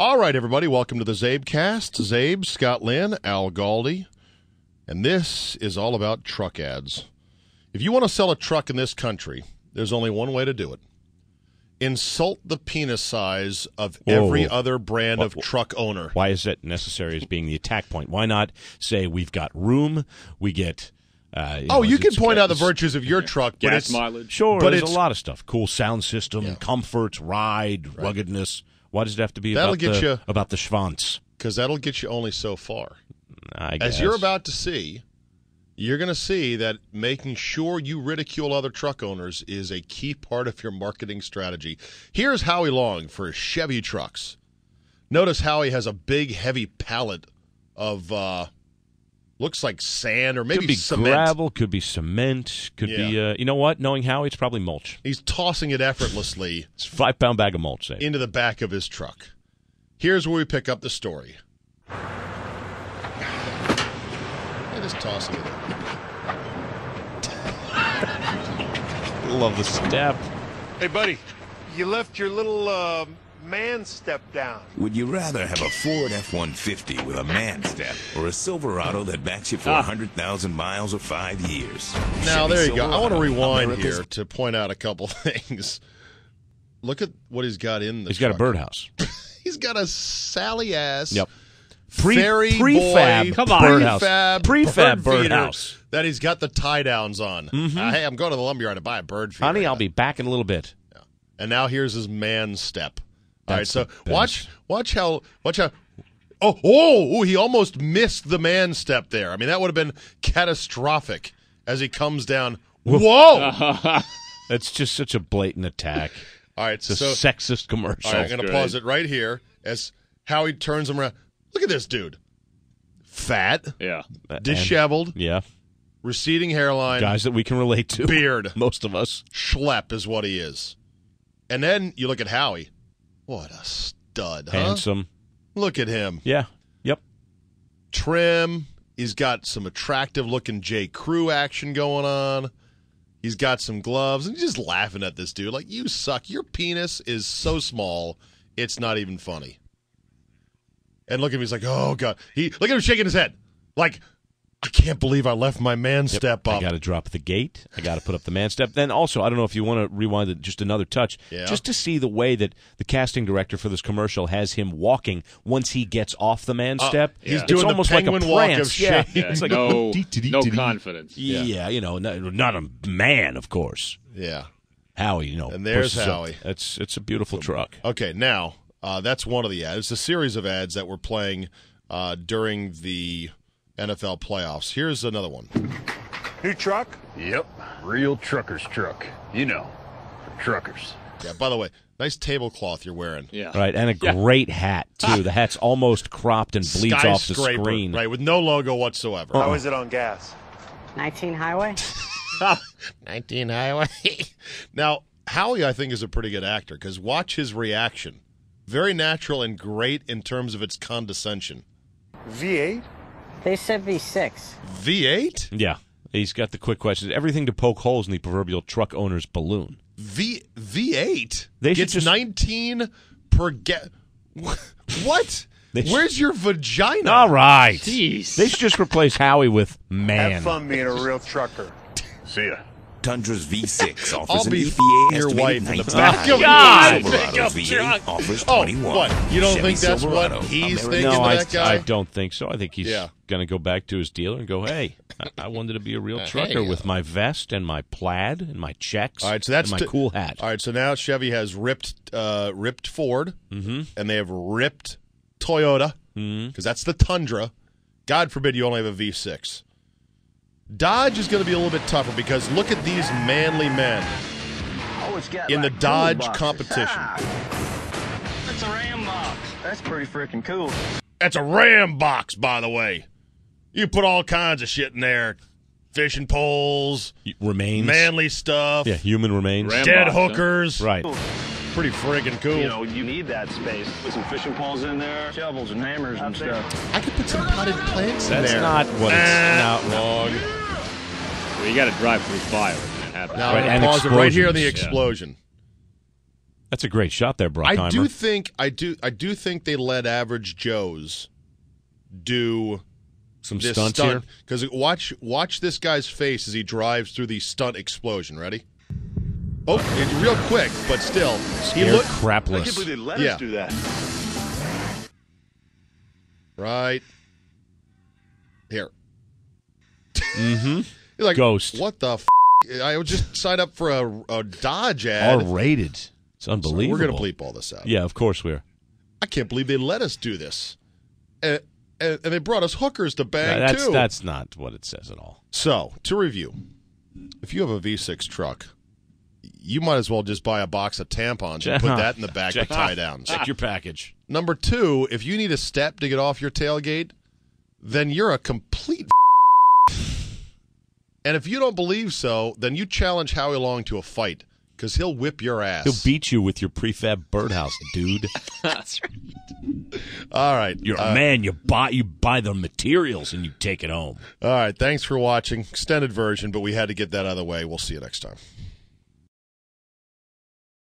All right, everybody, welcome to the Czabecast. Czabe, Scott Lynn, Al Galdi, and this is all about truck ads. If you want to sell a truck in this country, there's only one way to do it. Insult the penis size of every other brand Wha- of truck owner. Why is that necessary as being the attack point? Why not say we've got room, we get. Uh, Oh, know, you can it- point out the virtues of your truck, but Gas it's mileage. Sure, but there's it's- a lot of stuff. Cool sound system, comfort, ride, ruggedness. Why does it have to be That'll about get the, you- about the schwanz? because that'll get you only so far. I guess. As you're about to see, you're going to see that making sure you ridicule other truck owners is a key part of your marketing strategy. Here's Howie Long for Chevy trucks. Notice Howie has a big, heavy pallet of uh, looks like sand or maybe could be cement. gravel, could be cement, could be. Uh, you know what? Knowing Howie, it's probably mulch. He's tossing it effortlessly It's a five pound bag of mulch. Say. into the back of his truck. Here's where we pick up the story. They're just tossing it. in. Love the step. Hey, buddy, you left your little uh, man step down. Would you rather have a Ford F-150 with a man step or a Silverado that backs you for a 100,000 miles or five years? Now there you go. I want to rewind America's here to point out a couple things. Look at what he's got in the. He's got a birdhouse. He's got a Sally ass. Yep. Fairy prefab boy, Come on. birdhouse. prefab, Prefab bird birdhouse. that he's got the tie downs on. Uh, hey, I'm going to the lumberyard to buy a bird feeder. Honey, I'll be back in a little bit. And now here's his man step. All right, so the watch, watch how, watch how. Oh, oh, ooh, he almost missed the man step there. I mean, that would have been catastrophic as he comes down. Whoa! That's just such a blatant attack. All right, It's a so sexist commercial. all right, I'm going to pause it right here as Howie turns him around. Look at this dude. Fat, Yeah. And- disheveled, yeah, receding hairline, guys that we can relate to. beard. Most of us. Schlep is what he is. And then you look at Howie. What a stud, huh? Handsome. Look at him. Yeah. Yep. Trim. He's got some attractive looking J. Crew action going on. He's got some gloves. And he's just laughing at this dude. Like, you suck. Your penis is so small, it's not even funny. And look at him. He's like, oh, God. He Look at him shaking his head. Like, can't believe I left my man Yep. step I got to drop the gate. I got to put up the man step. Then also, I don't know if you want to rewind it just another touch, Yeah. just to see the way that the casting director for this commercial has him walking once he gets off the man step. Uh, He's It's doing the almost like a penguin walk of prance. Yeah. shame. Yeah, It's like no, no confidence. Yeah, you know, not, not a man, of course. Yeah. Howie, you know, And there's pushes up. Howie. It's it's a beautiful truck. Okay, now uh, that's one of the ads. It's a series of ads that we're playing uh, during the NFL playoffs. Here's another one. New truck? Yep, real trucker's truck. You know, for truckers. Yeah. By the way, nice tablecloth you're wearing. Yeah. Right, and a great hat too. The hat's almost cropped and bleeds off the screen. right, with no logo whatsoever. How is it on gas? 19 highway? 19 highway. now, Howie, I think, is a pretty good actor because watch his reaction. Very natural and great in terms of its condescension. V8? They said V6. V8? Yeah, he's got the quick questions. Everything to poke holes in the proverbial truck owner's balloon. V V8 They should gets just- 19 per get. What? They should- Where's your vagina? All right, Jeez. they should just replace Howie with man. Have fun being a real trucker. See ya. Tundra's V6 offers I'll an be EPA f***ing your estimated wife in the back of God! Silverado V8 offers Oh, 21. what? You don't Chevy think that's what he's America's thinking No, to I, that guy? I don't think so. I think he's Yeah. going to go back to his dealer and go, "Hey, I, I wanted to be a real Uh, trucker hey, with uh, my vest and my plaid and my checks. All right, so that's and my t- cool hat. All right, so now Chevy has ripped uh, ripped Ford, and they have ripped Toyota because that's the Tundra. God forbid you only have a V6. Dodge is going to be a little bit tougher because look at these manly men in the Dodge competition. That's a Ram box. That's pretty freaking cool. That's a Ram box, by the way. You put all kinds of shit in there, fishing poles, Remains. manly stuff, Yeah, human remains. Ram- dead box, huh? hookers. Right. Pretty friggin' cool. You know, you need that space. Put some fishing poles in there, shovels and hammers and stuff. I could put some potted plants in there. That's not what it's Ah, not wrong. Well, you got to drive through fire when that happens. Now Right, and pause it right here on the explosions. explosion. That's a great shot there, Bruckheimer. I do think I do I do think they let average Joes do Some this stunts stunt here. because watch watch this guy's face as he drives through the stunt explosion. Ready? Oh, it's real quick, but still, he Scared look I can't crapless. believe they let Yeah. us do that. right here. Mm-hmm. You're like Ghost. What the? F-? I would just sign up for a, a Dodge ad. R rated. It's So unbelievable. we're gonna bleep all this out. Yeah, of course we are. I can't believe they let us do this. And, and, and they brought us hookers to bang that's too. that's not what it says at all. So, to review, if you have a V6 truck, you might as well just buy a box of tampons and put that in the back with tie downs. Check your package. Number two, if you need a step to get off your tailgate, then you're a. and if you don't believe so, then you challenge Howie Long to a fight because he'll whip your ass. He'll beat you with your prefab birdhouse, dude. All right. You're uh, a man. You buy you buy the materials and you take it home. All right. Thanks for watching. Extended version, but we had to get that out of the way. We'll see you next time.